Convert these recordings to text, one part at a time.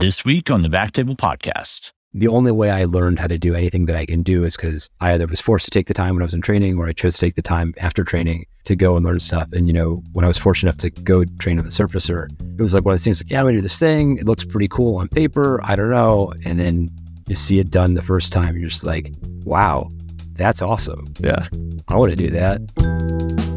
This week on the Back Table Podcast. The only way I learned how to do anything that I can do is because I either was forced to take the time when I was in training or I chose to take the time after training to go and learn stuff. And, you know, when I was fortunate enough to go train with a surfacer, it was like one of those things like, yeah, I'm going to do this thing. It looks pretty cool on paper. I don't know. And then you see it done the first time. You're just like, wow, that's awesome. Yeah. I want to do that.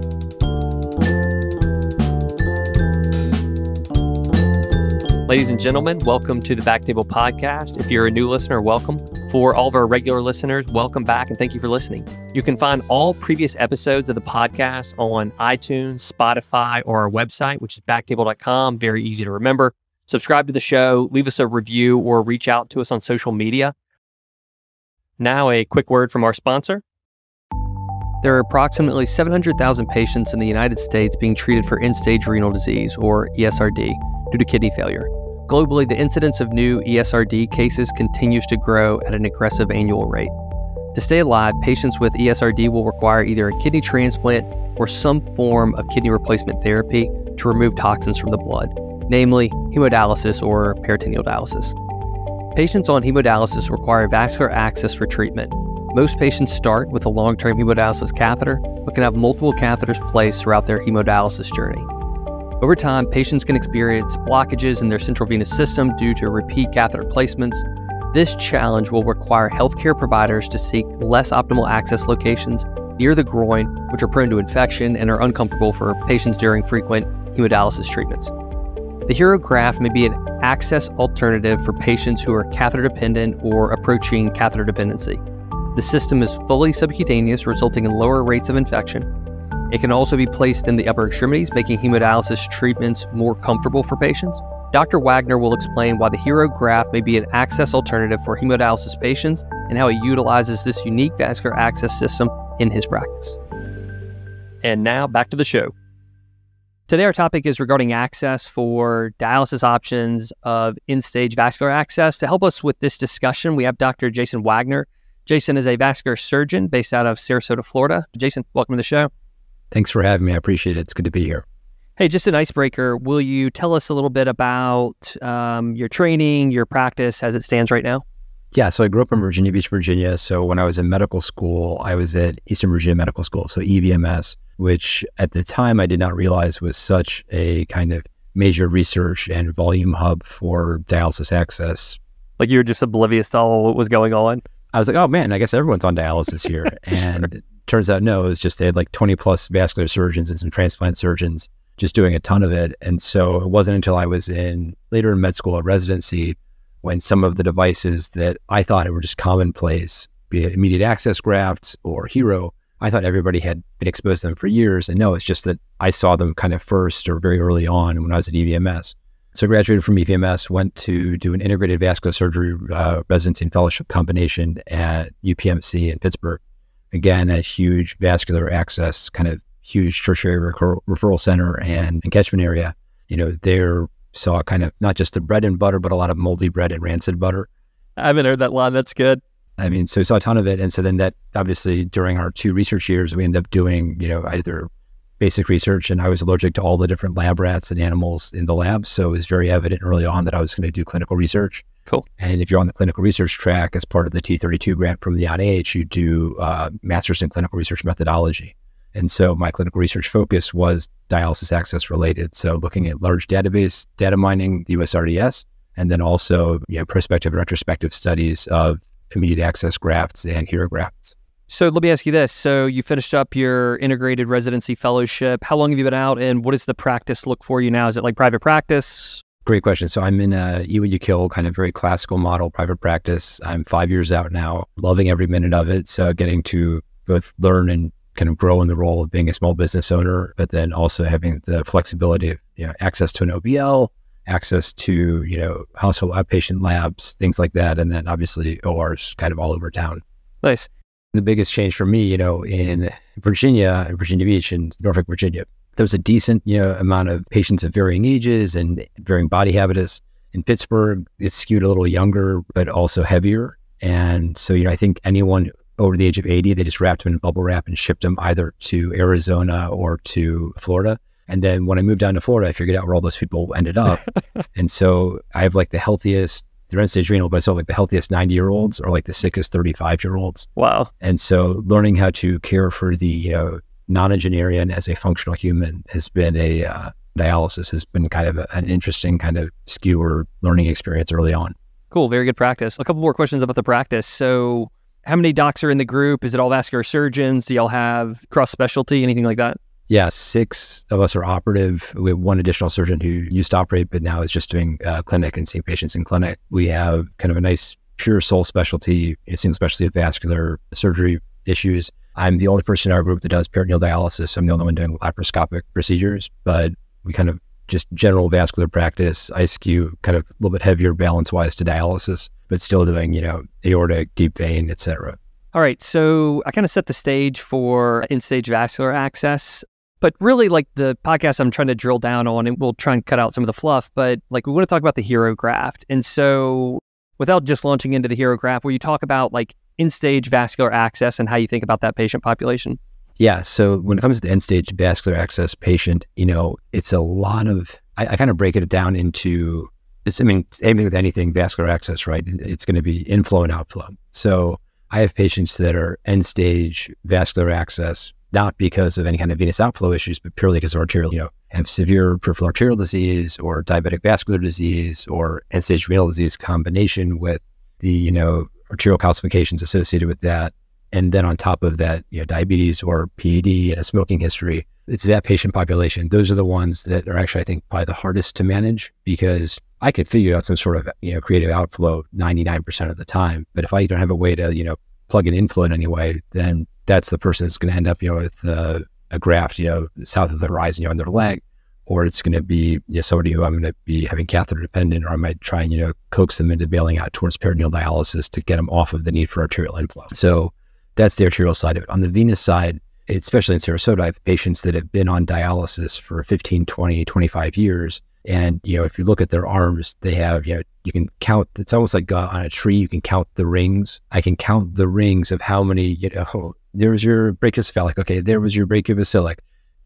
Ladies and gentlemen, welcome to the Backtable Podcast. If you're a new listener, welcome. For all of our regular listeners, welcome back and thank you for listening. You can find all previous episodes of the podcast on iTunes, Spotify, or our website, which is backtable.com. Very easy to remember. Subscribe to the show, leave us a review, or reach out to us on social media. Now, a quick word from our sponsor. There are approximately 700,000 patients in the United States being treated for end stage renal disease, or ESRD, due to kidney failure. Globally, the incidence of new ESRD cases continues to grow at an aggressive annual rate. To stay alive, patients with ESRD will require either a kidney transplant or some form of kidney replacement therapy to remove toxins from the blood, namely hemodialysis or peritoneal dialysis. Patients on hemodialysis require vascular access for treatment. Most patients start with a long term hemodialysis catheter, but can have multiple catheters placed throughout their hemodialysis journey. Over time, patients can experience blockages in their central venous system due to repeat catheter placements. This challenge will require healthcare providers to seek less optimal access locations near the groin, which are prone to infection and are uncomfortable for patients during frequent hemodialysis treatments. The Hero Graft may be an access alternative for patients who are catheter dependent or approaching catheter dependency. The system is fully subcutaneous, resulting in lower rates of infection. It can also be placed in the upper extremities, making hemodialysis treatments more comfortable for patients. Dr. Wagner will explain why the Hero Graft may be an access alternative for hemodialysis patients and how he utilizes this unique vascular access system in his practice. And now back to the show. Today, our topic is regarding access for dialysis options of end stage vascular access. To help us with this discussion, we have Dr. Jason Wagner. Jason is a vascular surgeon based out of Sarasota, Florida. Jason, welcome to the show. Thanks for having me. I appreciate it. It's good to be here. Hey, just an icebreaker. Will you tell us a little bit about um, your training, your practice as it stands right now? Yeah, so I grew up in Virginia Beach, Virginia. So when I was in medical school, I was at Eastern Virginia Medical School, so EVMS, which at the time I did not realize was such a kind of major research and volume hub for dialysis access. Like you were just oblivious to all what was going on? I was like, oh man, I guess everyone's on dialysis here. and turns out no, it was just they had like 20 plus vascular surgeons and some transplant surgeons just doing a ton of it. And so it wasn't until I was in later in med school at residency when some of the devices that I thought were just commonplace, be it immediate access grafts or Hero, I thought everybody had been exposed to them for years. And no, it's just that I saw them kind of first or very early on when I was at EVMS. So I graduated from EVMS, went to do an integrated vascular surgery uh, residency and fellowship combination at UPMC in Pittsburgh again, a huge vascular access, kind of huge tertiary referral center and, and catchment area. You know, there saw kind of not just the bread and butter, but a lot of moldy bread and rancid butter. I haven't heard that line. That's good. I mean, so we saw a ton of it. And so then that obviously during our two research years, we ended up doing, you know, either basic research and I was allergic to all the different lab rats and animals in the lab. So it was very evident early on that I was going to do clinical research. Cool. And if you're on the clinical research track as part of the T32 grant from the NIH, you do uh, master's in clinical research methodology. And so my clinical research focus was dialysis access related. So looking at large database data mining, the USRDS, and then also you know, prospective and retrospective studies of immediate access grafts and hero grafts. So let me ask you this. So you finished up your integrated residency fellowship. How long have you been out and what does the practice look for you now? Is it like private practice? Great question. So I'm in a you and you kill kind of very classical model private practice. I'm five years out now, loving every minute of it. So getting to both learn and kind of grow in the role of being a small business owner, but then also having the flexibility of you know access to an OBL, access to you know household outpatient labs, things like that, and then obviously ORs kind of all over town. Nice. The biggest change for me, you know, in Virginia, Virginia Beach, and Norfolk, Virginia, there was a decent, you know, amount of patients of varying ages and varying body habitus. In Pittsburgh, it's skewed a little younger, but also heavier. And so, you know, I think anyone over the age of 80, they just wrapped them in bubble wrap and shipped them either to Arizona or to Florida. And then when I moved down to Florida, I figured out where all those people ended up. and so I have like the healthiest, they're end stage renal, but I still like the healthiest 90 year olds or like the sickest 35 year olds. Wow. And so learning how to care for the, you know, nonagenarian as a functional human has been a, uh, dialysis has been kind of a, an interesting kind of skewer learning experience early on. Cool. Very good practice. A couple more questions about the practice. So how many docs are in the group? Is it all vascular surgeons? Do y'all have cross specialty, anything like that? Yeah, six of us are operative. We have one additional surgeon who used to operate, but now is just doing uh, clinic and seeing patients in clinic. We have kind of a nice pure sole specialty, it seems especially vascular surgery issues. I'm the only person in our group that does peritoneal dialysis. I'm the only one doing laparoscopic procedures, but we kind of just general vascular practice. I skew kind of a little bit heavier balance wise to dialysis, but still doing, you know, aortic, deep vein, et cetera. All right. So I kind of set the stage for end stage vascular access. But really, like the podcast I'm trying to drill down on, and we'll try and cut out some of the fluff, but like we want to talk about the hero graft. And so, without just launching into the hero graft, where you talk about like end stage vascular access and how you think about that patient population? Yeah. So, when it comes to end stage vascular access patient, you know, it's a lot of, I, I kind of break it down into, it's, I mean, aiming with anything vascular access, right? It's going to be inflow and outflow. So, I have patients that are end stage vascular access not because of any kind of venous outflow issues, but purely because of arterial, you know, have severe peripheral arterial disease or diabetic vascular disease or end stage renal disease combination with the, you know, arterial calcifications associated with that. And then on top of that, you know, diabetes or PED and a smoking history, it's that patient population. Those are the ones that are actually, I think, probably the hardest to manage because I could figure out some sort of, you know, creative outflow 99% of the time. But if I don't have a way to, you know, plug an inflow in any way, then that's the person that's going to end up, you know, with uh, a graft, you know, south of the horizon, you know, on their leg, or it's going to be you know, somebody who I'm going to be having catheter dependent, or I might try and, you know, coax them into bailing out towards peritoneal dialysis to get them off of the need for arterial inflow. So that's the arterial side of it. On the venous side, especially in Sarasota, I have patients that have been on dialysis for 15, 20, 25 years. And, you know, if you look at their arms, they have, you know, you can count, it's almost like uh, on a tree, you can count the rings. I can count the rings of how many, you know, there was your brachiocephalic. Okay, there was your brachiobasilic.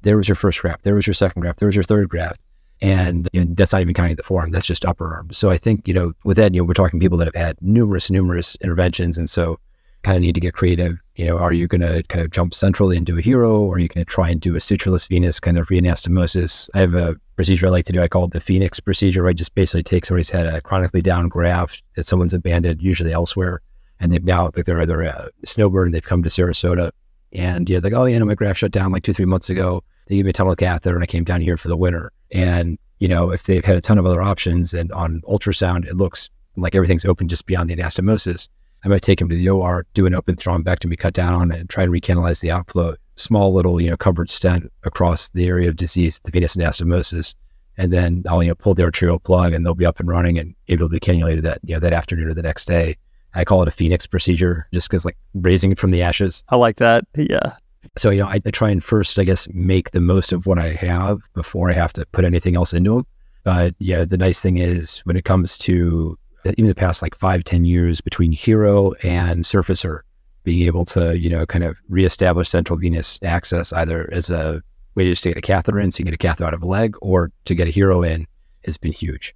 There was your first graft. There was your second graft. There was your third graft. And, and that's not even counting the forearm. That's just upper arm. So I think, you know, with that, you know, we're talking people that have had numerous, numerous interventions. And so kind of need to get creative. You know, are you going to kind of jump centrally and do a hero, or are you going to try and do a sutureless venous kind of reanastomosis? I have a procedure I like to do. I call it the Phoenix procedure, right? Just basically take somebody's had a chronically down graft that someone's abandoned, usually elsewhere, and they've now like they're either a snowbird and they've come to Sarasota, and you're like, oh yeah, no, my graft shut down like two three months ago. They gave me a tunnel catheter, and I came down here for the winter. And you know, if they've had a ton of other options, and on ultrasound it looks like everything's open just beyond the anastomosis, I might take them to the OR, do an open thrombectomy, cut down on it, and try and recanalize the outflow. Small little, you know, covered stent across the area of disease, the venous anastomosis, and then I'll you know pull the arterial plug, and they'll be up and running and able to be cannulated that you know that afternoon or the next day. I call it a phoenix procedure just because like raising it from the ashes. I like that. Yeah. So, you know, I, I, try and first, I guess, make the most of what I have before I have to put anything else into them. But yeah, the nice thing is when it comes to even the past like five, ten years between Hero and Surfacer, being able to, you know, kind of reestablish central venous access either as a way to just get a catheter in so you can get a catheter out of a leg or to get a Hero in has been huge.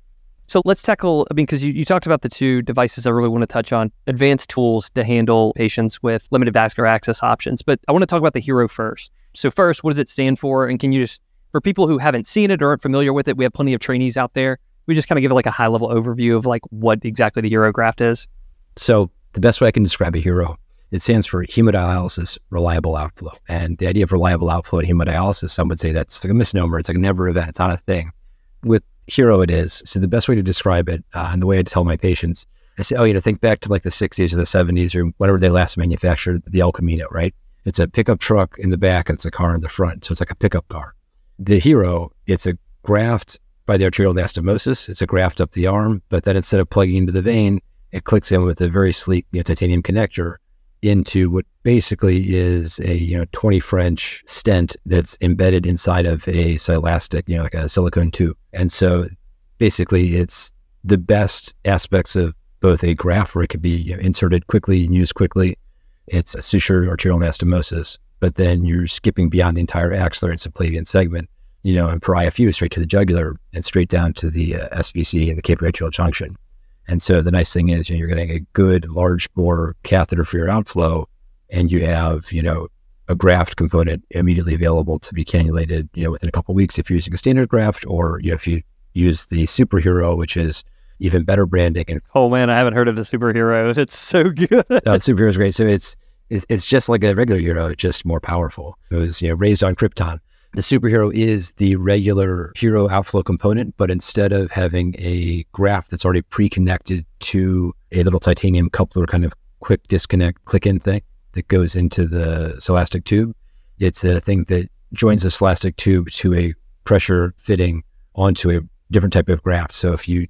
So let's tackle, I mean, because you, you talked about the two devices I really want to touch on advanced tools to handle patients with limited vascular access options. But I want to talk about the HERO first. So, first, what does it stand for? And can you just, for people who haven't seen it or aren't familiar with it, we have plenty of trainees out there. We just kind of give it like a high level overview of like what exactly the HERO graft is. So, the best way I can describe a HERO, it stands for hemodialysis reliable outflow. And the idea of reliable outflow in hemodialysis, some would say that's like a misnomer. It's like a never event. It's not a thing. With hero it is. So the best way to describe it, uh, and the way I tell my patients, I say, oh, you know, think back to like the 60s or the 70s or whatever they last manufactured the El Camino, right? It's a pickup truck in the back and it's a car in the front. So it's like a pickup car. The hero, it's a graft by the arterial anastomosis. It's a graft up the arm, but then instead of plugging into the vein, it clicks in with a very sleek you know, titanium connector into what basically is a you know 20 French stent that's embedded inside of a silastic, you know, like a silicone tube. And so basically it's the best aspects of both a graft where it could be you know, inserted quickly and used quickly. It's a suture arterial anastomosis, but then you're skipping beyond the entire axillary and subclavian segment. you know, and per IFU straight to the jugular and straight down to the uh, SVC and the cavoatrial junction. And so the nice thing is you know, you're getting a good large bore catheter for your outflow, and you have you know a graft component immediately available to be cannulated, you know, within a couple weeks if you're using a standard graft, or you know, if you use the superhero, which is even better branding. And oh man, I haven't heard of the superhero. It's so good. no, the superhero is great. So it's it's just like a regular hero, just more powerful. It was you know raised on Krypton. The superhero is the regular hero outflow component, but instead of having a graft that's already pre-connected to a little titanium coupler kind of quick disconnect click in thing that goes into the silastic tube, it's a thing that joins the silastic tube to a pressure fitting onto a different type of graft. So if you,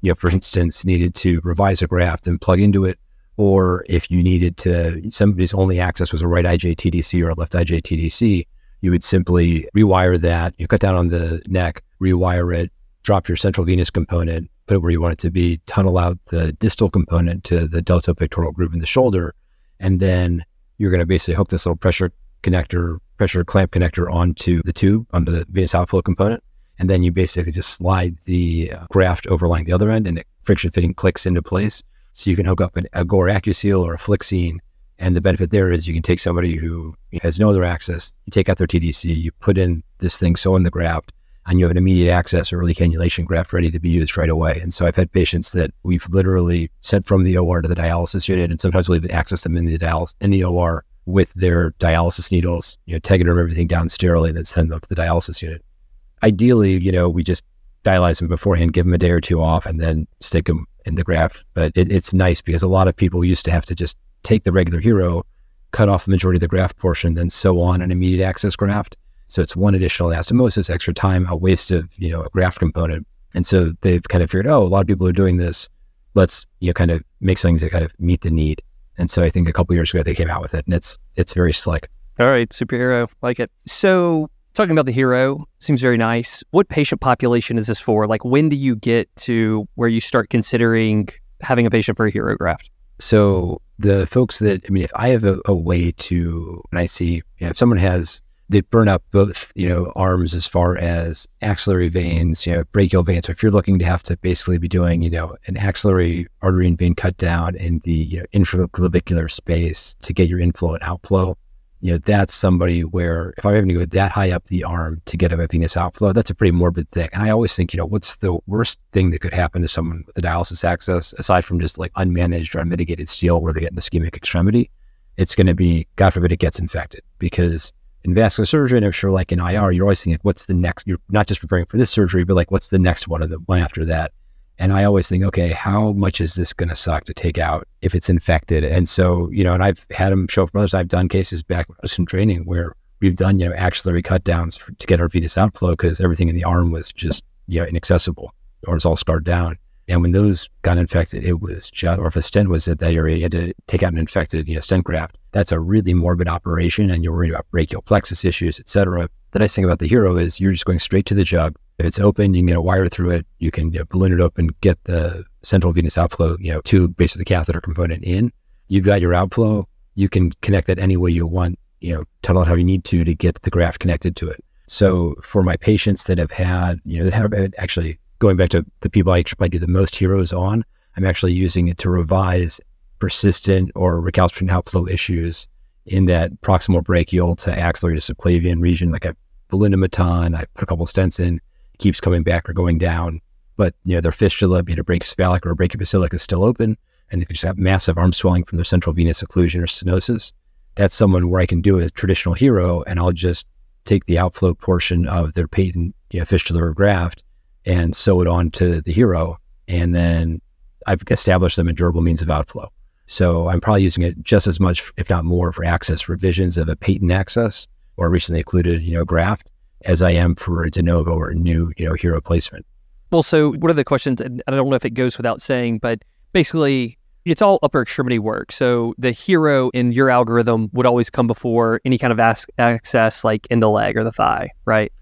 you know, for instance, needed to revise a graft and plug into it, or if you needed to, somebody's only access was a right IJ-TDC or a left IJ-TDC, you would simply rewire that, you cut down on the neck, rewire it, drop your central venous component, put it where you want it to be, tunnel out the distal component to the deltopectoral groove in the shoulder, and then you're going to basically hook this little pressure connector, pressure clamp connector onto the tube, onto the venous outflow component. And then you basically just slide the uh, graft overlying the other end and it friction fitting clicks into place. So you can hook up an, a Gore Acuseal or a Flixene. And the benefit there is you can take somebody who has no other access, you take out their TDC, you put in this thing sew in the graft, and you have an immediate access or early cannulation graft ready to be used right away. And so I've had patients that we've literally sent from the OR to the dialysis unit, and sometimes we'll even access them in the dialysis in the OR with their dialysis needles, you know, tegaderm everything down sterilely, and then send them to the dialysis unit. Ideally, you know, we just dialyze them beforehand, give them a day or two off, and then stick them in the graft. But it, it's nice because a lot of people used to have to just take the regular hero, cut off the majority of the graft portion, then sew on an immediate access graft so it's one additional anastomosis, extra time, a waste of, you know, a graft component. And so they've kind of figured, oh, a lot of people are doing this. Let's, you know, kind of make things that kind of meet the need. And so I think a couple years ago they came out with it and it's it's very slick. All right, superhero, like it. So talking about the hero seems very nice. What patient population is this for? Like when do you get to where you start considering having a patient for a hero graft? So the folks that I mean, if I have a, a way to, and I see, you know, if someone has they burn up both, you know, arms as far as axillary veins, you know, brachial veins. So if you're looking to have to basically be doing, you know, an axillary artery and vein cut down in the, you know, infraclavicular space to get your inflow and outflow, you know, that's somebody where if I'm having to go that high up the arm to get a venous outflow, that's a pretty morbid thing. And I always think, you know, what's the worst thing that could happen to someone with a dialysis access aside from just like unmanaged or unmitigated steal where they get an ischemic extremity? It's going to be, God forbid, it gets infected because in vascular surgery, and I'm sure like in IR, you're always thinking, what's the next? You're not just preparing for this surgery, but like, what's the next one or the one after that? And I always think, okay, how much is this going to suck to take out if it's infected? And so, you know, and I've had them show up for others. I've done cases back when I was in training where we've done, you know, axillary cut downs for, to get our venous outflow because everything in the arm was just, you know, inaccessible or it's all scarred down. And when those got infected, it was just, or if a stent was at that area, you had to take out an infected you know, stent graft. That's a really morbid operation, and you're worried about brachial plexus issues, et cetera. The nice thing about the Hero is you're just going straight to the jug. If it's open, you can get a wire through it. You can you know, balloon it open, get the central venous outflow, you know, to basically the catheter component in. You've got your outflow. You can connect that any way you want. You know, tunnel it how you need to to get the graft connected to it. So for my patients that have had, you know, that have actually going back to the people I try do the most heroes on, I'm actually using it to revise persistent or recalcitrant outflow issues in that proximal brachial to axillary to subclavian region. Like I a ton, I put a couple stents in, keeps coming back or going down. But you know, their fistula, be it a brachiocephalic or a brachiobasilic, is still open, and they just have massive arm swelling from their central venous occlusion or stenosis. That's someone where I can do a traditional hero, and I'll just take the outflow portion of their patent you know, fistular graft and sew it onto the hero. And then I've established them a durable means of outflow. So I'm probably using it just as much, if not more, for access revisions of a patent access or recently occluded, you know, graft as I am for a de novo or new, you know, hero placement. Well, so one of the questions? And I don't know if it goes without saying, but basically it's all upper extremity work. So the hero in your algorithm would always come before any kind of access like in the leg or the thigh, right?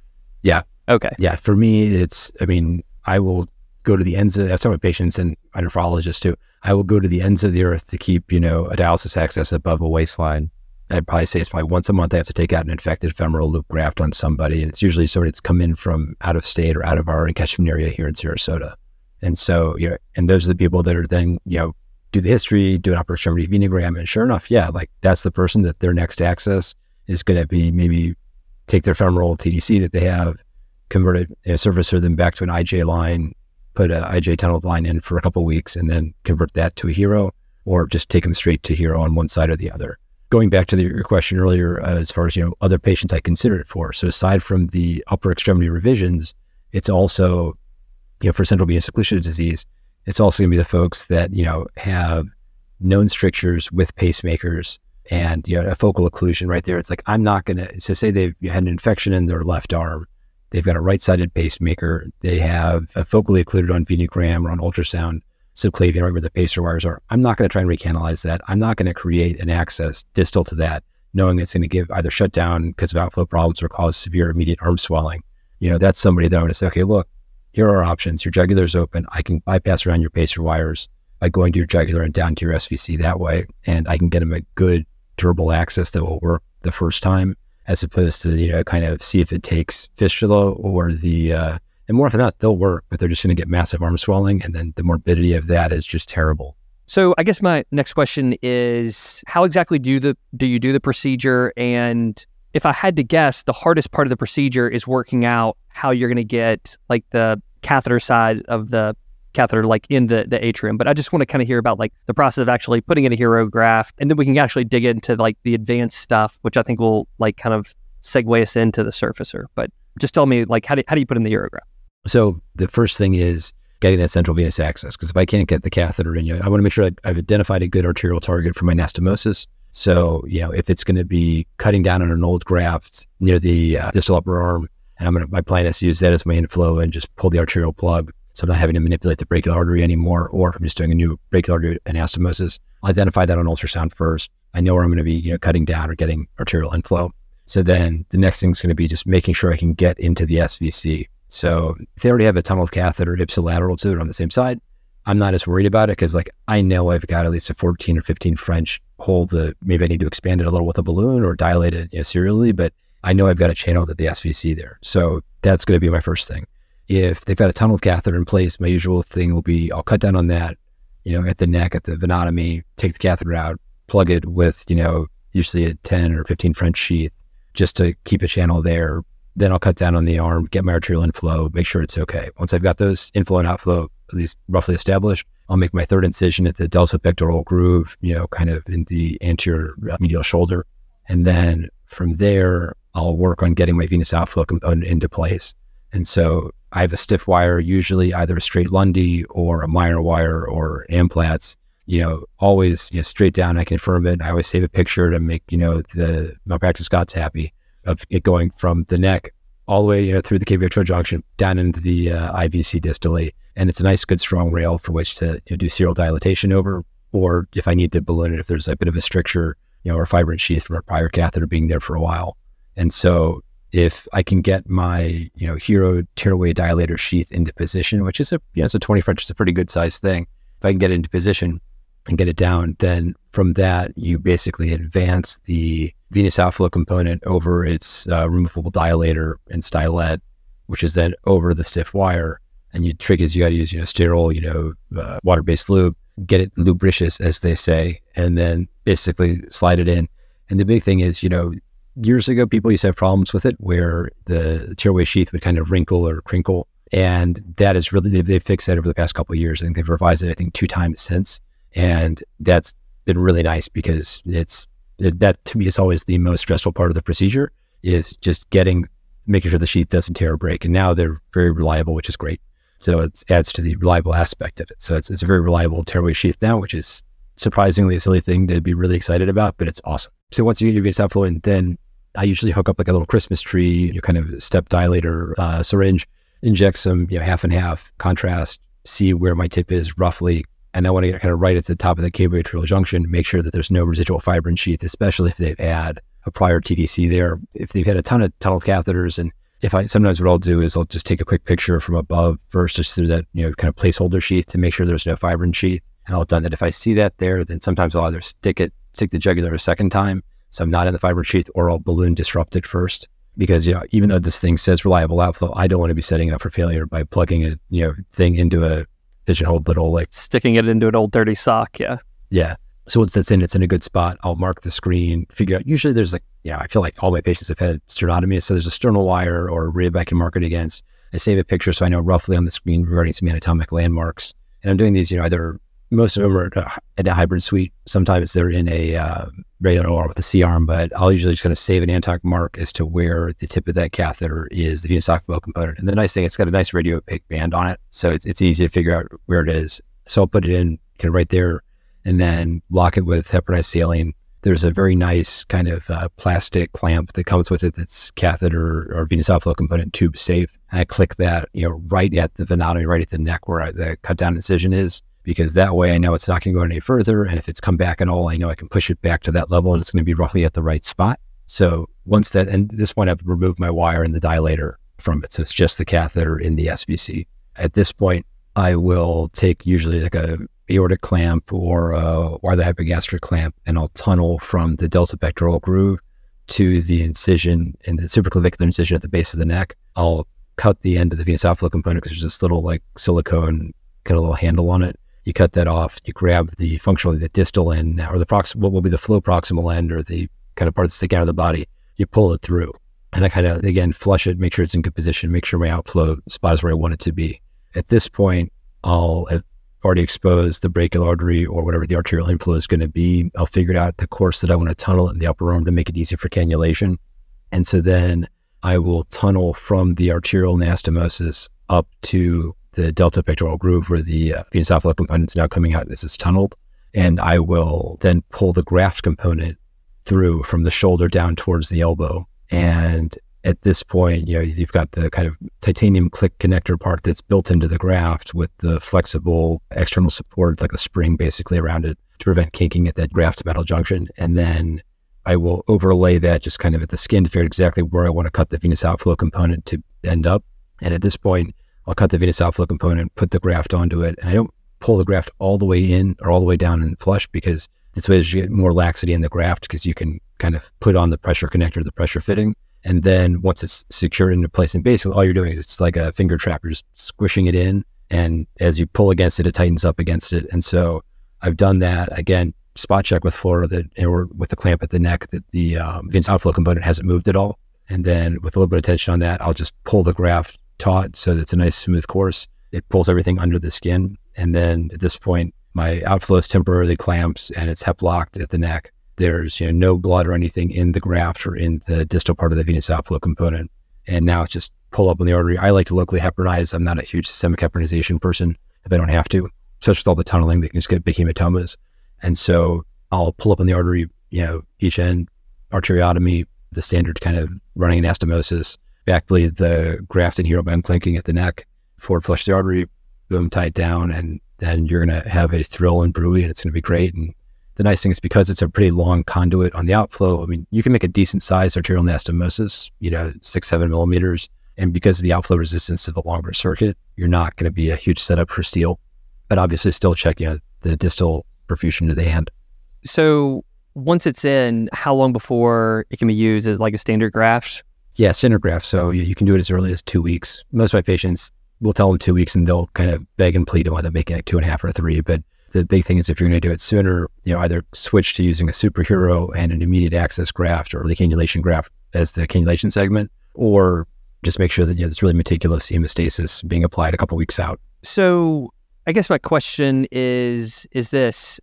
Yeah. Okay. Yeah. For me, it's, I mean, I will go to the ends of, I've some of patients and my nephrologist too. I will go to the ends of the earth to keep, you know, a dialysis access above a waistline. I'd probably say it's probably once a month I have to take out an infected femoral loop graft on somebody. And it's usually somebody that's come in from out of state or out of our catchment area here in Sarasota. And so, you know, and those are the people that are then, you know, do the history, do an upper extremity venogram. And sure enough, yeah, like that's the person that their next access is going to be maybe take their femoral TDC that they have, convert it, you know, Surfacer them back to an IJ line, put an IJ tunnel line in for a couple weeks, and then convert that to a hero, or just take them straight to hero on one side or the other going back to the, your question earlier, uh, as far as you know, other patients I consider it for. So aside from the upper extremity revisions, it's also, you know, for central venous occlusive disease, it's also going to be the folks that you know have known strictures with pacemakers and you know a focal occlusion right there. It's like I'm not going to. So say they've had an infection in their left arm, they've got a right-sided pacemaker, they have a focally occluded on venogram or on ultrasound subclavian, where the pacer wires are. I'm not going to try and recanalize that. I'm not going to create an access distal to that, knowing it's going to give either shutdown because of outflow problems or cause severe immediate arm swelling. You know, that's somebody that I'm going to say, okay, look, here are options. Your jugular is open. I can bypass around your pacer wires by going to your jugular and down to your SVC that way. And I can get them a good durable access that will work the first time as opposed to, you know, kind of see if it takes fistula or the, uh, and more often than not, they'll work, but they're just going to get massive arm swelling. And then the morbidity of that is just terrible. So I guess my next question is how exactly do the do you do the procedure? And if I had to guess, the hardest part of the procedure is working out how you're going to get like the catheter side of the catheter like in the, the atrium. But I just want to kind of hear about like the process of actually putting in a hero graft and then we can actually dig into like the advanced stuff, which I think will like kind of segue us into the surfacer. But just tell me like how do, how do you put in the hero? So the first thing is getting that central venous access because if I can't get the catheter in, you know, I want to make sure I've identified a good arterial target for my anastomosis. So you know, if it's going to be cutting down on an old graft near the uh, distal upper arm, and I'm going to my plan is to use that as my inflow and just pull the arterial plug, so I'm not having to manipulate the brachial artery anymore, or if I'm just doing a new brachial artery anastomosis, I'll identify that on ultrasound first. I know where I'm going to be, you know, cutting down or getting arterial inflow. So then the next thing is going to be just making sure I can get into the SVC. So if they already have a tunnel catheter ipsilateral to it on the same side, I'm not as worried about it because like I know I've got at least a 14 or 15 French hole to maybe I need to expand it a little with a balloon or dilate it you know, serially, but I know I've got a channel to the SVC there. So that's going to be my first thing. If they've got a tunnel catheter in place, my usual thing will be I'll cut down on that, you know, at the neck, at the venotomy, take the catheter out, plug it with, you know, usually a 10 or 15 French sheath just to keep a channel there, then I'll cut down on the arm, get my arterial inflow, make sure it's okay. Once I've got those inflow and outflow at least roughly established, I'll make my third incision at the pectoral groove, you know, kind of in the anterior uh, medial shoulder. And then from there, I'll work on getting my venous outflow into place. And so I have a stiff wire, usually either a straight Lundy or a Meier wire or Amplatz, you know, always you know, straight down. I confirm it. I always save a picture to make, you know, the malpractice gods happy of it going from the neck all the way, you know, through the cavoatrial junction down into the uh, IVC distally. And it's a nice, good, strong rail for which to you know, do serial dilatation over, or if I need to balloon it, if there's a bit of a stricture, you know, or fibrin sheath from a prior catheter being there for a while. And so if I can get my, you know, Hero tearaway dilator sheath into position, which is a, you know, it's a 20 French, it's a pretty good size thing. If I can get it into position and get it down, then from that, you basically advance the venous outflow component over its uh, removable dilator and stylet, which is then over the stiff wire. And you trick is you got to use, you know, sterile, you know, uh, water-based lube, get it lubricious, as they say, and then basically slide it in. And the big thing is, you know, years ago, people used to have problems with it where the tearaway sheath would kind of wrinkle or crinkle. And that is really, they've, they've fixed that over the past couple of years. I think they've revised it, I think, two times since. And that's been really nice because it's that to me is always the most stressful part of the procedure is just getting making sure the sheath doesn't tear or break. And now they're very reliable, which is great. So it adds to the reliable aspect of it. So it's, it's a very reliable tearaway sheath now, which is surprisingly a silly thing to be really excited about, but it's awesome. So once you get your venous outflow then I usually hook up like a little Christmas tree, you kind of step dilator uh, syringe, inject some you know, half and half contrast, see where my tip is roughly, and I want to get kind of right at the top of the cavoatrial junction, make sure that there's no residual fibrin sheath, especially if they've had a prior TDC there. If they've had a ton of tunnel catheters, and if I sometimes what I'll do is I'll just take a quick picture from above first, just through that you know kind of placeholder sheath to make sure there's no fibrin sheath. And I'll done that. If I see that there, then sometimes I'll either stick it, stick the jugular a second time, So I'm not in the fibrin sheath or I'll balloon disrupt it first because, you know, even though this thing says reliable outflow, I don't want to be setting it up for failure by plugging a, you know, thing into a pigeonholed little like Sticking it into an old dirty sock. Yeah. yeah. So once that's in, it's in a good spot. I'll mark the screen, figure out. Usually there's like, you know, I feel like all my patients have had sternotomy. So there's a sternal wire or a rib I can mark it against. I save a picture so I know roughly on the screen regarding some anatomic landmarks. And I'm doing these, you know, either most of them are at a hybrid suite. Sometimes they're in a uh, regular OR with a C arm, but I'll usually just kind of save an anatomic mark as to where the tip of that catheter is, the venous outflow component. And the nice thing, it's got a nice radio opaque band on it. So it's, it's easy to figure out where it is. So I'll put it in kind of right there and then lock it with heparinized saline. There's a very nice kind of uh, plastic clamp that comes with it that's catheter or venous outflow component tube safe. And I click that, you know, right at the venotomy, right at the neck where I, the cut down incision is, because that way I know it's not going to go any further. And if it's come back at all, I know I can push it back to that level and it's going to be roughly at the right spot. So once that, and this point I've removed my wire and the dilator from it. So it's just the catheter in the SVC. At this point, I will take usually like a aortic clamp or a, hypogastric clamp, and I'll tunnel from the deltopectoral groove to the incision in the supraclavicular incision at the base of the neck. I'll cut the end of the venous outflow component because there's this little like silicone kind of little handle on it. You cut that off. You grab the functionally the distal end or the prox what will be the flow proximal end or the kind of part that's sticking out of the body. You pull it through, and I kind of again flush it, make sure it's in good position, make sure my outflow spot is where I want it to be. At this point, I'll have already exposed the brachial artery or whatever the arterial inflow is going to be. I'll figure out the course that I want to tunnel in the upper arm to make it easy for cannulation. And so then I will tunnel from the arterial anastomosis up to the deltopectoral groove where the uh, venous outflow component is now coming out as it's tunneled. And I will then pull the graft component through from the shoulder down towards the elbow. And at this point, you know, you've got the kind of titanium click connector part that's built into the graft with the flexible external support, like a spring basically around it to prevent kinking at that graft metal junction. And then I will overlay that just kind of at the skin to figure out exactly where I want to cut the venous outflow component to end up. And at this point, I'll cut the venous outflow component, put the graft onto it, and I don't pull the graft all the way in or all the way down and flush because this way you get more laxity in the graft because you can kind of put on the pressure connector, the pressure fitting. And then once it's secured into place, and basically all you're doing is it's like a finger trap. You're just squishing it in. And as you pull against it, it tightens up against it. And so I've done that again, spot check with fluoro that, or with the clamp at the neck that the um, venous outflow component hasn't moved at all. And then with a little bit of tension on that, I'll just pull the graft taut so it's a nice smooth course. It pulls everything under the skin. And then at this point, my outflow is temporarily clamps and it's hep locked at the neck. There's you know no blood or anything in the graft or in the distal part of the venous outflow component. And now it's just pull up on the artery. I like to locally heparinize. I'm not a huge systemic heparinization person if I don't have to, especially with all the tunneling that can just get big hematomas. And so I'll pull up on the artery, you know, each end, arteriotomy, the standard kind of running anastomosis, backbleed the graft and hero by clinking at the neck, forward flush the artery, boom, tie it down, and then you're going to have a thrill and bruit, and it's going to be great. And the nice thing is because it's a pretty long conduit on the outflow, I mean, you can make a decent sized arterial anastomosis, you know, six, seven millimeters. And because of the outflow resistance to the longer circuit, you're not going to be a huge setup for steal. But obviously, still check, you know, the distal perfusion to the hand. So once it's in, how long before it can be used as like a standard graft? Yeah, graft. So you, you can do it as early as two weeks. Most of my patients will tell them two weeks and they'll kind of beg and plead to wind up making like two and a half or three. But the big thing is if you're going to do it sooner, you know, either switch to using a superhero and an immediate access graft or the cannulation graft as the cannulation segment, or just make sure that you know, there's really meticulous hemostasis being applied a couple weeks out. So I guess my question is is this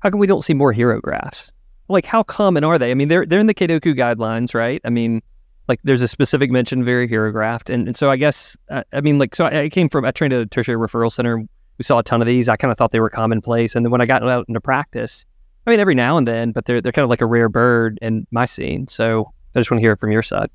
how come we don't see more hero grafts? Like how common are they? I mean they're they're in the KDOQI guidelines, right? I mean like there's a specific mention very hero graft and, and so I guess uh, I mean like so I, I came from I trained at a tertiary referral center we saw a ton of these. I kind of thought they were commonplace. And then when I got out into practice, I mean, every now and then, but they're, they're kind of like a rare bird in my scene. So I just want to hear it from your side.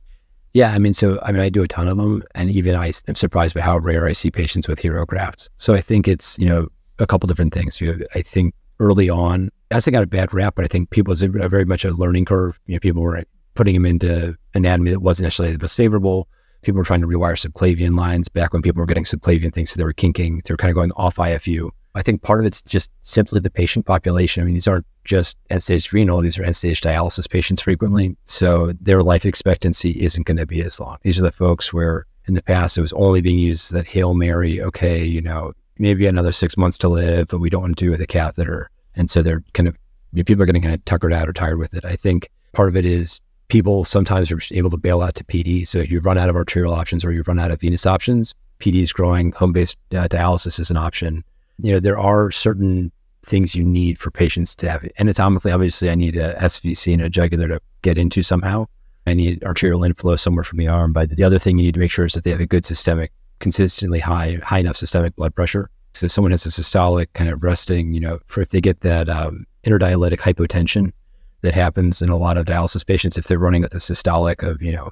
Yeah, I mean, so I mean, I do a ton of them, and even I am surprised by how rare I see patients with hero grafts. So I think it's you know a couple different things. You, I think early on, I think got a bad rap, but I think people is very much a learning curve. You know, people were putting them into anatomy that wasn't necessarily the most favorable people were trying to rewire subclavian lines back when people were getting subclavian things. So they were kinking, they were kind of going off IFU. I think part of it's just simply the patient population. I mean, these aren't just end stage renal, these are end stage dialysis patients frequently. So their life expectancy isn't going to be as long. These are the folks where in the past it was only being used that Hail Mary, okay, you know, maybe another six months to live, but we don't want to do it with a catheter. And so they're kind of, people are getting kind of tuckered out or tired with it. I think part of it is people sometimes are able to bail out to PD. So if you run out of arterial options or you run out of venous options, PD is growing, home based uh, dialysis is an option. You know, there are certain things you need for patients to have anatomically. Obviously, I need a SVC and a jugular to get into somehow. I need arterial inflow somewhere from the arm. But the other thing you need to make sure is that they have a good systemic, consistently high, high enough systemic blood pressure. So if someone has a systolic kind of resting, you know, for if they get that um, interdialytic hypotension that happens in a lot of dialysis patients, if they're running with a systolic of, you know,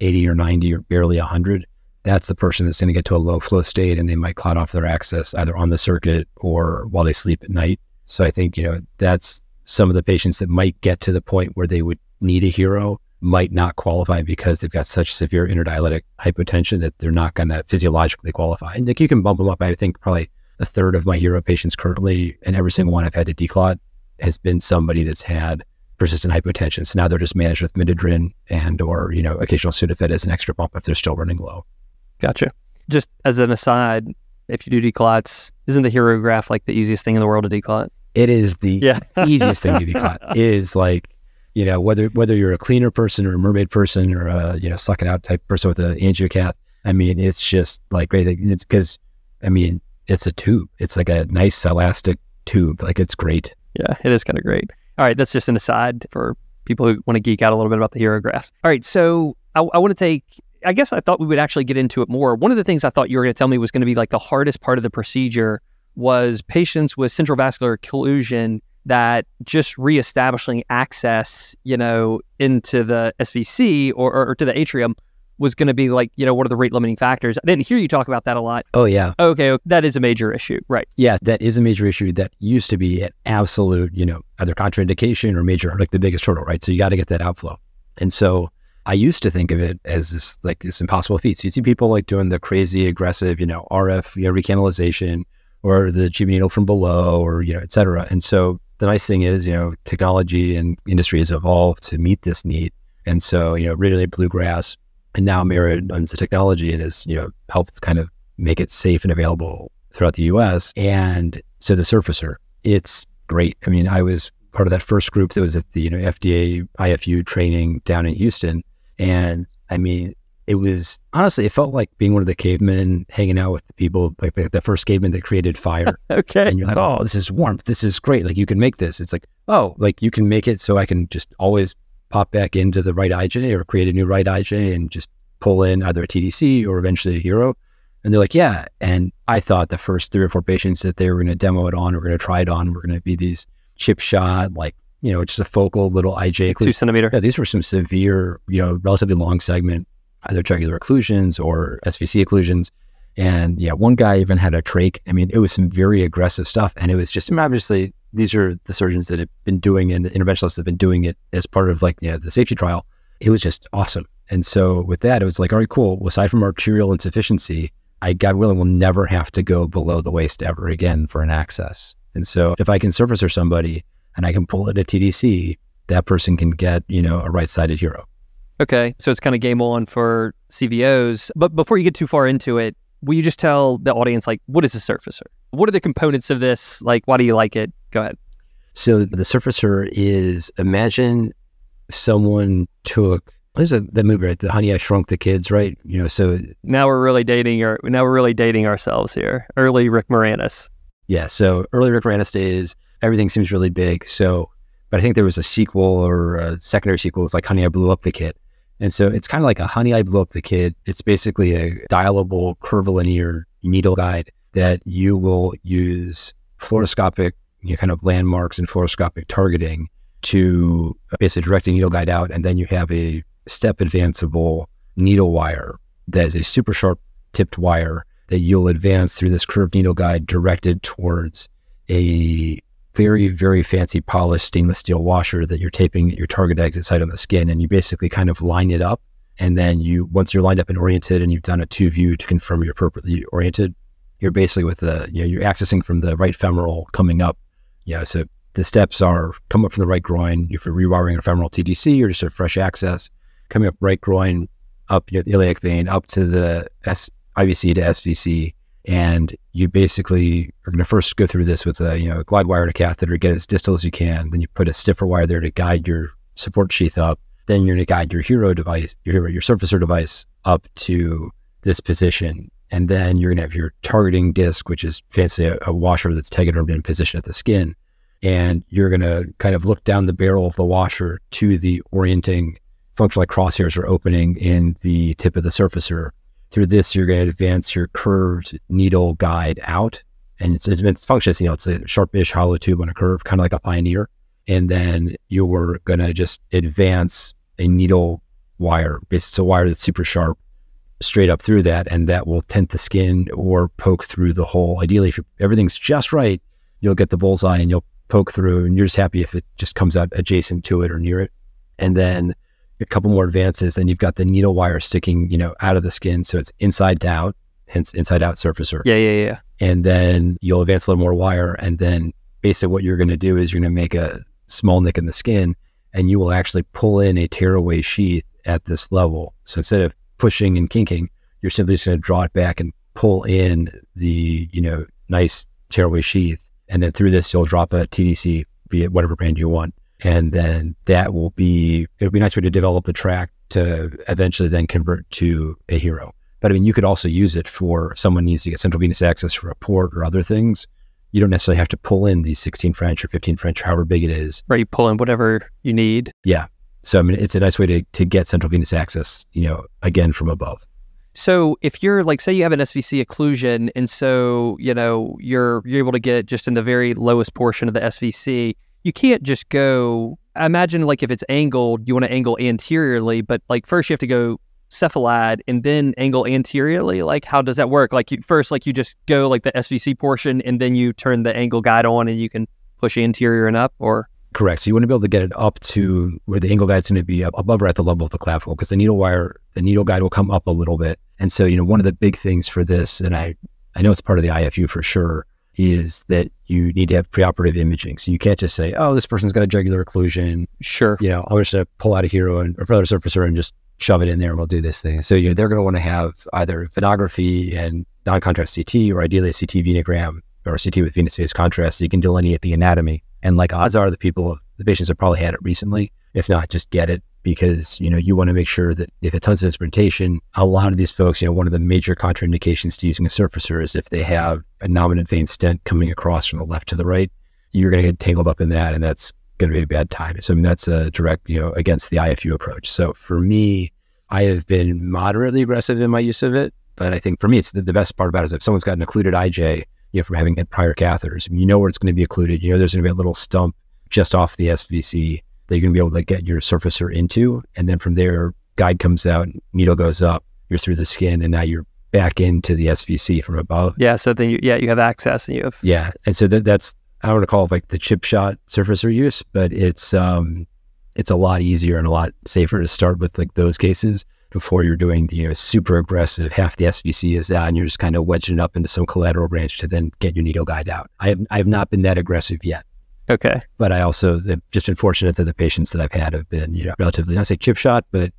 80 or 90 or barely 100, that's the person that's going to get to a low flow state and they might clot off their access either on the circuit or while they sleep at night. So I think, you know, that's some of the patients that might get to the point where they would need a hero might not qualify because they've got such severe interdialytic hypotension that they're not going to physiologically qualify. And like you can bump them up. I think probably a third of my hero patients currently, and every single one I've had to declot has been somebody that's had persistent hypotension. So now they're just managed with midodrine and or, you know, occasional Sudafed as an extra bump if they're still running low. Gotcha. Just as an aside, if you do declots, isn't the hero graph like the easiest thing in the world to declot? It is the yeah. easiest thing to declot. It is like, you know, whether whether you're a cleaner person or a mermaid person or a, you know, suck it out type person with an angiocath. I mean, it's just like great. It's because, I mean, it's a tube. It's like a nice elastic tube. Like it's great. Yeah, it is kind of great. All right, that's just an aside for people who want to geek out a little bit about the hero graft. All right, so I, I want to take I guess I thought we would actually get into it more. One of the things I thought you were going to tell me was going to be like the hardest part of the procedure was patients with central vascular occlusion that just reestablishing access, you know, into the SVC or, or, or to the atrium was going to be like, you know, one of the rate limiting factors. I didn't hear you talk about that a lot. Oh, yeah. Okay. Oh, that is a major issue. Right. Yeah. That is a major issue that used to be an absolute, you know, either contraindication or major, like the biggest hurdle, right? So you got to get that outflow. And so I used to think of it as this like this impossible feat. So you see people like doing the crazy aggressive, you know, RF, you know, recanalization or the tube needle from below or, you know, et cetera. And so the nice thing is, you know, technology and industry has evolved to meet this need. And so, you know, really Bluegrass and now Merit owns the technology and has, you know, helped kind of make it safe and available throughout the US. And so the surfacer, it's great. I mean, I was part of that first group that was at the, you know, FDA IFU training down in Houston and I mean, it was honestly, it felt like being one of the cavemen hanging out with the people, like the, the first caveman that created fire. okay. And you're like, oh, this is warmth. This is great. Like, you can make this. It's like, oh, like you can make it so I can just always pop back into the right IJ or create a new right IJ and just pull in either a TDC or eventually a hero. And they're like, yeah. And I thought the first three or four patients that they were going to demo it on or going to try it on were going to be these chip shot, like you know, just a focal little IJ. Two centimeter. Yeah, these were some severe, you know, relatively long segment, either jugular occlusions or SVC occlusions. And yeah, one guy even had a trach. I mean, it was some very aggressive stuff. And it was just, I mean, obviously, these are the surgeons that have been doing and the interventionalists have been doing it as part of like, you know, the safety trial. It was just awesome. And so with that, it was like, all right, cool. Well, aside from arterial insufficiency, I, God willing, will never have to go below the waist ever again for an access. And so if I can Surfacer somebody and I can pull it at TDC, that person can get, you know, a right sided hero. Okay. So it's kind of game on for CVOs. But before you get too far into it, will you just tell the audience, like, what is a surfacer? What are the components of this? Like, why do you like it? Go ahead. So the surfacer is imagine someone took there's a that movie right the honey i shrunk the kids right you know so now we're really dating our now we're really dating ourselves here early rick moranis yeah so early rick moranis days everything seems really big. So, but I think there was a sequel or a secondary sequel. It's like Honey, I Blew Up the Kid. And so it's kind of like a Honey, I Blew Up the Kid. It's basically a dialable curvilinear needle guide that you will use fluoroscopic you know, kind of landmarks and fluoroscopic targeting to basically direct a needle guide out. And then you have a step advanceable needle wire that is a super sharp tipped wire that you'll advance through this curved needle guide directed towards a very, very fancy polished stainless steel washer that you're taping at your target exit site on the skin. And you basically kind of line it up. And then you, once you're lined up and oriented and you've done a two view to confirm you're appropriately oriented, you're basically with the, you know, you're accessing from the right femoral coming up, you know, so the steps are come up from the right groin. If you're rewiring a femoral TDC or just a fresh access, coming up right groin, up you know, the iliac vein, up to the S- IVC to SVC. And you basically are going to first go through this with a you know glide wire to catheter, get as distal as you can. Then you put a stiffer wire there to guide your support sheath up. Then you're going to guide your hero device, your hero, your surfacer device up to this position. And then you're going to have your targeting disc, which is fancy a, a washer that's tegadermed in position at the skin. And you're going to kind of look down the barrel of the washer to the orienting functional like crosshairs are opening in the tip of the surfacer. Through this, you're going to advance your curved needle guide out. And it's, it's functions, you know, it's a sharpish hollow tube on a curve, kind of like a pioneer. And then you're going to just advance a needle wire. It's a wire that's super sharp straight up through that, and that will tent the skin or poke through the hole. Ideally, if everything's just right, you'll get the bullseye and you'll poke through, and you're just happy if it just comes out adjacent to it or near it. And then a couple more advances, then you've got the needle wire sticking, you know, out of the skin, so it's inside out, hence inside out surfacer. Yeah, yeah, yeah. And then you'll advance a little more wire, and then basically what you're going to do is you're going to make a small nick in the skin, and you will actually pull in a tearaway sheath at this level. So instead of pushing and kinking, you're simply just going to draw it back and pull in the, you know, nice tearaway sheath. And then through this, you'll drop a TDC, be it whatever brand you want. And then that will be, it'll be a nice way to develop the track to eventually then convert to a hero. But I mean, you could also use it for if someone needs to get central venous access for a port or other things. You don't necessarily have to pull in these 16 French or 15 French, however big it is. Right, you pull in whatever you need. Yeah. So I mean, it's a nice way to, to get central venous access, you know, again from above. So if you're like, say you have an SVC occlusion, and so you know you're you're able to get just in the very lowest portion of the SVC, you can't just go. Imagine like if it's angled, you want to angle anteriorly, but like first you have to go cephalad and then angle anteriorly. Like how does that work? Like you, first, like you just go like the SVC portion, and then you turn the angle guide on, and you can push anterior and up, or Correct. So you want to be able to get it up to where the angle guide's going to be above or at the level of the clavicle because the needle wire, the needle guide will come up a little bit. And so, you know, one of the big things for this, and I, I know it's part of the IFU for sure, is that you need to have preoperative imaging. So you can't just say, oh, this person's got a jugular occlusion. sure, You know, I'm just going to pull out a hero and or another surfacer and just shove it in there and we'll do this thing. So, you know, they're going to want to have either venography and non-contrast CT or ideally a CT venogram or CT with venous phase contrast so you can delineate the anatomy. And like odds are the people, the patients have probably had it recently. If not, just get it because, you know, you want to make sure that if it's of instrumentation, a lot of these folks, you know, one of the major contraindications to using a surfacer is if they have innominate vein stent coming across from the left to the right, you're going to get tangled up in that. And that's going to be a bad time. So, I mean, that's a direct, you know, against the IFU approach. So for me, I have been moderately aggressive in my use of it. But I think for me, it's the, the best part about it is if someone's got an occluded IJ, you know, from having had prior catheters, you know where it's going to be occluded. You know there's going to be a little stump just off the SVC that you're going to be able to get your surfacer into. And then from there, guide comes out, needle goes up, you're through the skin, and now you're back into the SVC from above. yeah. So then you, yeah, you have access, and you have Yeah. And so that, that's, I don't want to call it like the chip shot surfacer use, but it's, um, it's a lot easier and a lot safer to start with like those cases before you're doing the you know super aggressive half the SVC is out and you're just kind of wedging it up into some collateral branch to then get your needle guide out. I have I have not been that aggressive yet, okay. but I also have just been fortunate that the patients that I've had have been you know relatively not say chip shot, but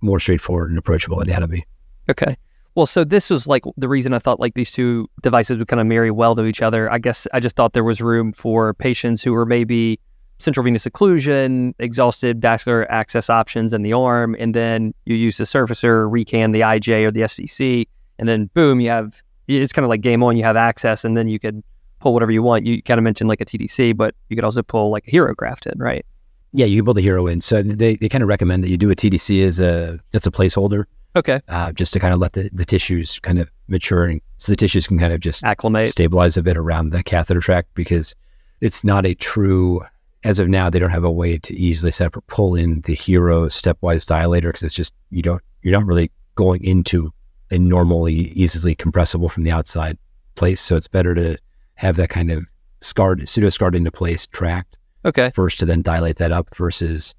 more straightforward and approachable anatomy. Okay. Well, so this was like the reason I thought like these two devices would kind of marry well to each other. I guess I just thought there was room for patients who were maybe central venous occlusion, exhausted vascular access options in the arm, and then you use the surfacer, recan the IJ or the SVC, and then boom, you have it's kind of like game on. You have access, and then you could pull whatever you want. You kind of mentioned like a TDC, but you could also pull like a hero graft in, right? Yeah, you can build the hero in. So they, they kind of recommend that you do a TDC as a that's a placeholder, Okay. uh, just to kind of let the, the tissues kind of mature and so the tissues can kind of just Acclimate. stabilize a bit around the catheter tract because it's not a true as of now they don't have a way to easily set up or pull in the hero stepwise dilator because it's just you don't you're not really going into a normally easily compressible from the outside place so it's better to have that kind of scarred pseudo scarred into place tract Okay. first to then dilate that up versus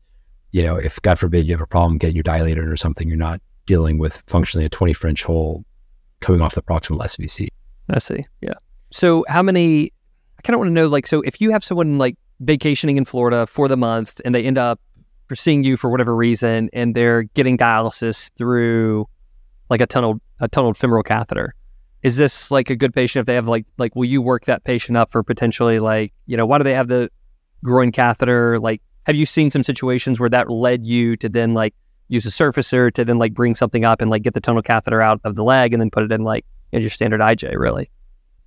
you know if god forbid you have a problem getting your dilator or something you're not dealing with functionally a 20 french hole coming off the proximal svc I see. Yeah. So how many? I kind of want to know, like, so if you have someone like vacationing in Florida for the month and they end up seeing you for whatever reason and they're getting dialysis through like a tunneled a tunneled femoral catheter. Is this like a good patient if they have like like will you work that patient up for potentially like, you know, why do they have the groin catheter? Like have you seen some situations where that led you to then like use a surfacer to then like bring something up and like get the tunnel catheter out of the leg and then put it in like in your standard IJ really?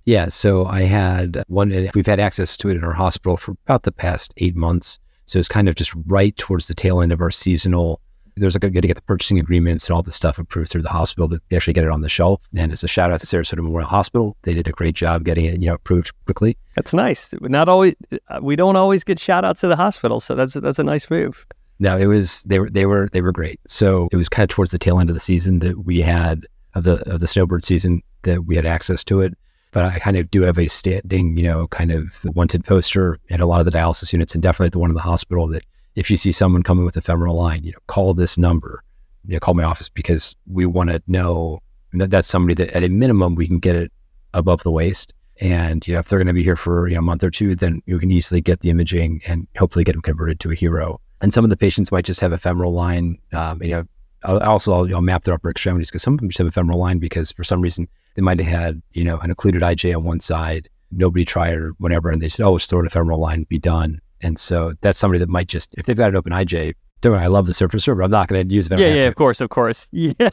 Yeah. So I had one, uh, we've had access to it in our hospital for about the past eight months. So it's kind of just right towards the tail end of our seasonal. There's like, a, to get the purchasing agreements and all the stuff approved through the hospital to actually get it on the shelf. And it's a shout out to Sarasota Memorial Hospital. They did a great job getting it, you know, approved quickly. That's nice. Not always, uh, we don't always get shout outs to the hospital. So that's, that's a nice move. No, it was, they were, they were, they were great. So it was kind of towards the tail end of the season that we had of the, of the snowbird season that we had access to it but I kind of do have a standing, you know, kind of wanted poster at a lot of the dialysis units and definitely the one in the hospital that if you see someone coming with a femoral line, you know, call this number, you know, call my office because we want to know that that's somebody that at a minimum we can get it above the waist. And you know, if they're going to be here for you know, a month or two, then you can easily get the imaging and hopefully get them converted to a hero. And some of the patients might just have a femoral line. Um, you know, also I'll, I'll map their upper extremities because some of them just have a femoral line because for some reason they might have had, you know, an occluded IJ on one side. Nobody tried or whatever. And they said, oh, just throw in a femoral line, be done. And so that's somebody that might just, if they've got an open IJ, don't worry, I love the surfacer but I'm not going to use it. Yeah, yeah, of course, of course. Yeah.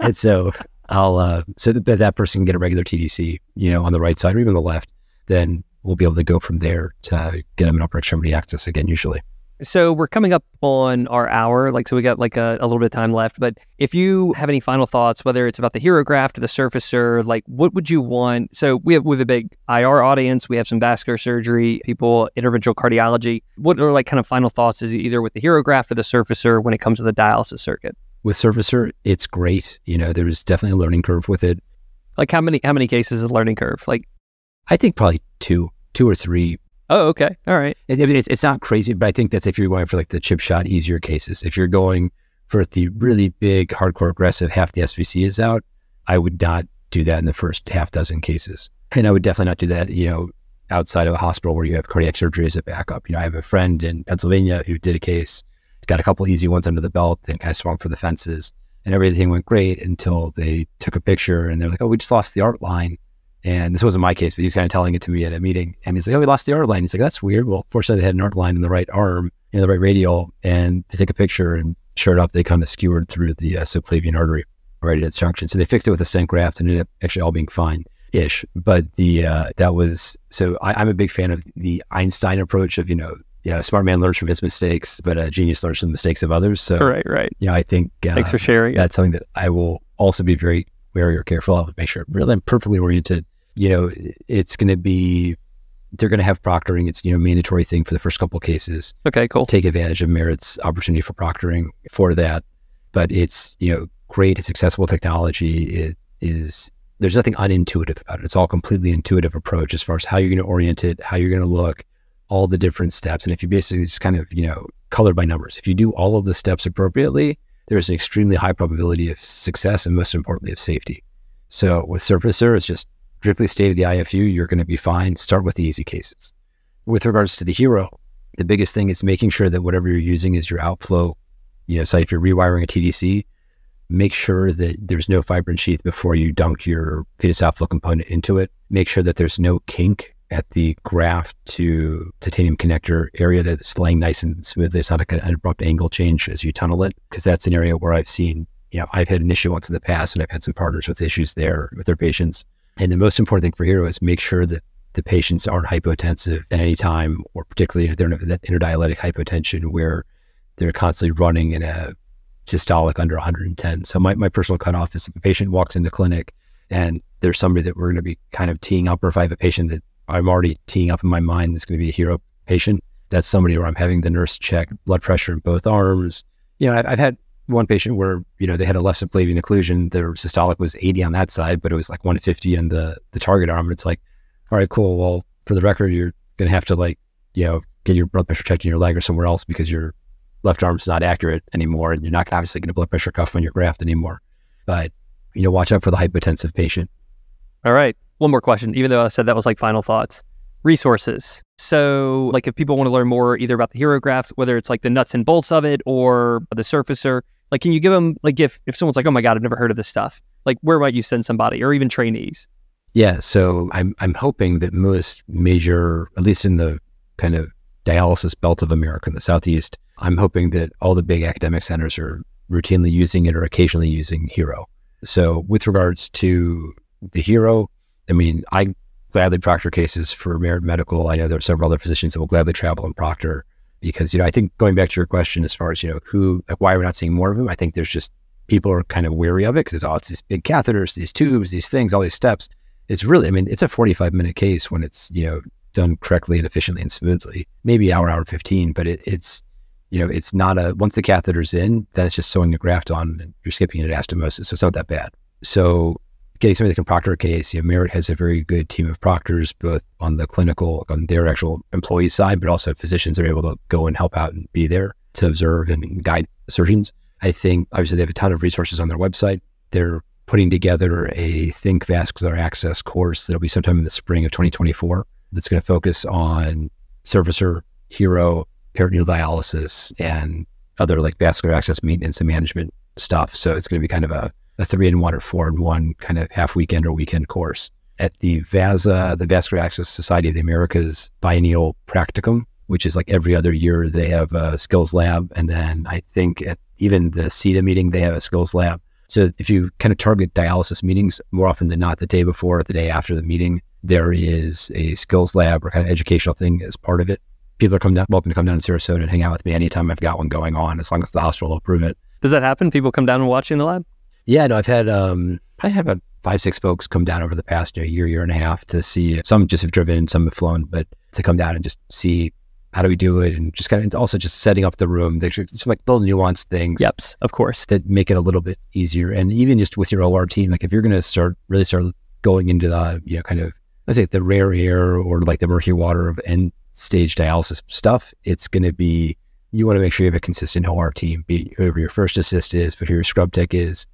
and so I'll, uh, so that that person can get a regular TDC, you know, on the right side or even the left, then we'll be able to go from there to get them an upper extremity access again, usually. So we're coming up on our hour, like so we got like a, a, little bit of time left. But if you have any final thoughts, whether it's about the hero graft or the surfacer, like what would you want? So we have we have a big IR audience, we have some vascular surgery people, interventional cardiology. What are like kind of final thoughts is either with the hero graft or the surfacer when it comes to the dialysis circuit? With surfacer, it's great. You know, there's definitely a learning curve with it. Like how many how many cases is a learning curve? Like I think probably two, two or three Oh, okay. All right. It, I mean, it's, it's not crazy, but I think that's if you're going for like the chip shot, easier cases. If you're going for the really big, hardcore aggressive, half the SVC is out, I would not do that in the first half dozen cases. And I would definitely not do that, you know, outside of a hospital where you have cardiac surgery as a backup. You know, I have a friend in Pennsylvania who did a case, got a couple easy ones under the belt, then kind of swung for the fences. And everything went great until they took a picture and they're like, oh, we just lost the art line. And this wasn't my case, but he was kind of telling it to me at a meeting. And he's like, Oh, we lost the art line. He's like, That's weird. Well, fortunately, they had an art line in the right arm, in the right radial. And they take a picture and sure enough, they kind of skewered through the uh, subclavian artery right at its junction. So they fixed it with a stent graft and ended up actually all being fine ish. But the, uh, that was, so I, am a big fan of the Einstein approach of, you know, yeah, smart man learns from his mistakes, but a genius learns from the mistakes of others. So, right, right. You know, I think, uh, thanks for sharing. That's something that I will also be very wary or careful of, make sure really I'm perfectly oriented you know, it's going to be they're going to have proctoring. It's you know mandatory thing for the first couple cases. Okay, cool. Take advantage of Merit's opportunity for proctoring for that, but it's you know great. It's accessible technology. It is there's nothing unintuitive about it. It's all completely intuitive approach as far as how you're going to orient it, how you're going to look, all the different steps. And if you basically just kind of you know colored by numbers, if you do all of the steps appropriately, there's an extremely high probability of success and most importantly of safety. So with Surfacer, it's just strictly stated the IFU, you're going to be fine. Start with the easy cases. With regards to the hero, the biggest thing is making sure that whatever you're using is your outflow. You know, so if you're rewiring a TDC, make sure that there's no fibrin sheath before you dunk your venous outflow component into it. Make sure that there's no kink at the graft to titanium connector area that's laying nice and smoothly. It's not an abrupt angle change as you tunnel it, because that's an area where I've seen, you know, I've had an issue once in the past and I've had some partners with issues there with their patients and the most important thing for Hero is make sure that the patients aren't hypotensive at any time, or particularly they're in that interdialytic hypotension where they're constantly running in a systolic under 110. So my, my personal cutoff is if a patient walks in the clinic and there's somebody that we're going to be kind of teeing up, or if I have a patient that I'm already teeing up in my mind that's going to be a hero patient, that's somebody where I'm having the nurse check blood pressure in both arms. You know, I've, I've had one patient where you know they had a left subclavian occlusion. Their systolic was 80 on that side, but it was like 150 in the the target arm. And it's like, all right, cool. Well, for the record, you're gonna have to like you know get your blood pressure checked in your leg or somewhere else because your left arm's not accurate anymore, and you're not obviously going to blood pressure cuff on your graft anymore. But you know, watch out for the hypotensive patient. All right, one more question. Even though I said that was like final thoughts, resources. So, like, if people want to learn more either about the hero graft, whether it's like the nuts and bolts of it or the surfacer, like, can you give them, like, if, if someone's like, oh my God, I've never heard of this stuff, like, where might you send somebody or even trainees? Yeah. So I'm, I'm hoping that most major, at least in the kind of dialysis belt of America in the Southeast, I'm hoping that all the big academic centers are routinely using it or occasionally using Hero. So with regards to the Hero, I mean, I gladly proctor cases for Merit Medical. I know there are several other physicians that will gladly travel and proctor because, you know, I think going back to your question as far as, you know, who, like why we're not seeing more of them, I think there's just people are kind of weary of it because oh, it's these big catheters, these tubes, these things, all these steps. It's really, I mean, it's a 45 minute case when it's, you know, done correctly and efficiently and smoothly, maybe hour, hour 15, but it, it's, you know, it's not a, once the catheter's in, then it's just sewing the graft on and you're skipping an anastomosis. So it's not that bad. So getting somebody that can proctor a case, you know, Merit has a very good team of proctors, both on the clinical, on their actual employee side, but also physicians are able to go and help out and be there to observe and guide surgeons. I think obviously they have a ton of resources on their website. They're putting together a Think Vascular Access course that'll be sometime in the spring of 2024 that's going to focus on Surfacer, Hero, peritoneal dialysis, and other like vascular access maintenance and management stuff. So it's going to be kind of a, a three in one or four in one kind of half weekend or weekend course. At the VASA, the Vascular Access Society of the Americas biennial practicum, which is like every other year, they have a skills lab. And then I think at even the CETA meeting, they have a skills lab. So if you kind of target dialysis meetings more often than not, the day before or the day after the meeting, there is a skills lab or kind of educational thing as part of it. People are coming down, welcome to come down to Sarasota and hang out with me anytime I've got one going on, as long as the hospital will approve it. Does that happen? People come down and watch you in the lab? Yeah, no, I've had um, I had about five, six folks come down over the past year, year and a half to see. Some just have driven, some have flown, but to come down and just see how do we do it, and just kind of also just setting up the room. There's just like little nuanced things. Yep, of course, that make it a little bit easier. And even just with your OR team, like if you're going to start really start going into the you know kind of let's say the rare air or like the murky water of end stage dialysis stuff, it's going to be you want to make sure you have a consistent OR team, be whoever your first assist is, but who your scrub tech is,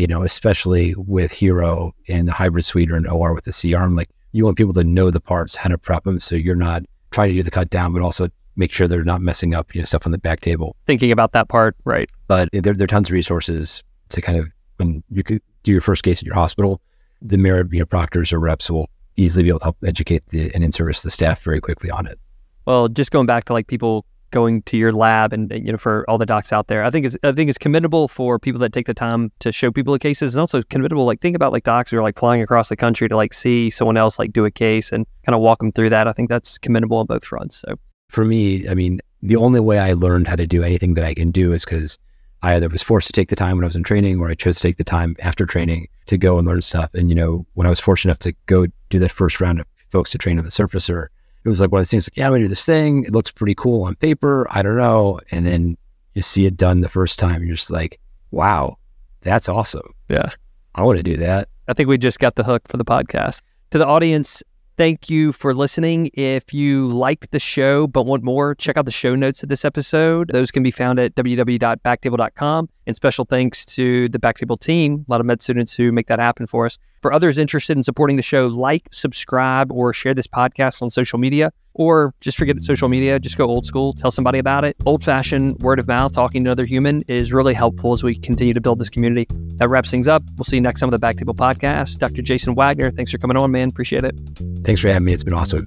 you know, especially with Hero and the hybrid suite or an OR with the C arm, like you want people to know the parts, how to prep them. So you're not trying to do the cut down, but also make sure they're not messing up, you know, stuff on the back table. Thinking about that part, right. But there, there are tons of resources to kind of, when you could do your first case at your hospital, the Merit, you know, proctors or reps will easily be able to help educate the, and in-service the staff very quickly on it. Well, just going back to like people going to your lab and you know for all the docs out there, I think it's I think it's commendable for people that take the time to show people the cases, and also commendable like think about like docs who are like flying across the country to like see someone else like do a case and kind of walk them through that. I think that's commendable on both fronts. So for me, I mean, the only way I learned how to do anything that I can do is because I either was forced to take the time when I was in training, or I chose to take the time after training to go and learn stuff. And you know, when I was fortunate enough to go do that first round of folks to train on the surfacer, it was like one of the things like, yeah, I'm gonna do this thing. It looks pretty cool on paper. I don't know. And then you see it done the first time. You're just like, wow, that's awesome. Yeah. I want to do that. I think we just got the hook for the podcast. To the audience, Thank you for listening. If you liked the show but want more, check out the show notes of this episode. Those can be found at www.backtable.com. And special thanks to the Backtable team, a lot of med students who make that happen for us. For others interested in supporting the show, like, subscribe, or share this podcast on social media. Or just forget social media, just go old school, tell somebody about it. Old fashioned word of mouth, talking to another human is really helpful as we continue to build this community. That wraps things up. We'll see you next time on the Back Table Podcast. Dr. Jason Wagner, thanks for coming on, man. Appreciate it. Thanks for having me. It's been awesome.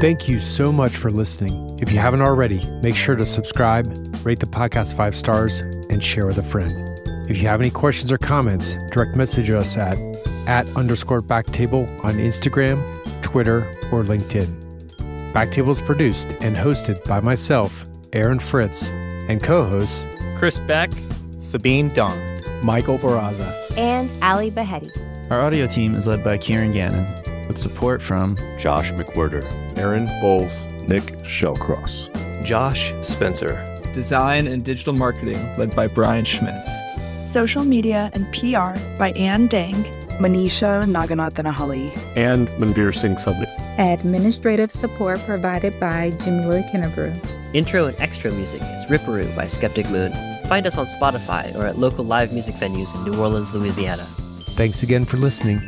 Thank you so much for listening. If you haven't already, make sure to subscribe, rate the podcast five stars, and share with a friend. If you have any questions or comments, direct message us at at underscore backtable on Instagram, Twitter, or LinkedIn. Backtable is produced and hosted by myself, Aaron Fritts, and co-hosts Chris Beck, Sabeen Dhand, Michael Barraza, and Ali Baheti. Our audio team is led by Kieran Gannon, with support from Josh McWhirter, Aaron Bowles, Nick Shellcross, Josh Spencer. Design and digital marketing led by Brian Schmitz. Social media and PR by Ann Dang Manisha Naganathanahalli, and Manveer Singh Sabri. Administrative support provided by Jamila Kinnebrew. Intro and extra music is Ripperoo by Skeptic Moon. Find us on Spotify or at local live music venues in New Orleans, Louisiana. Thanks again for listening.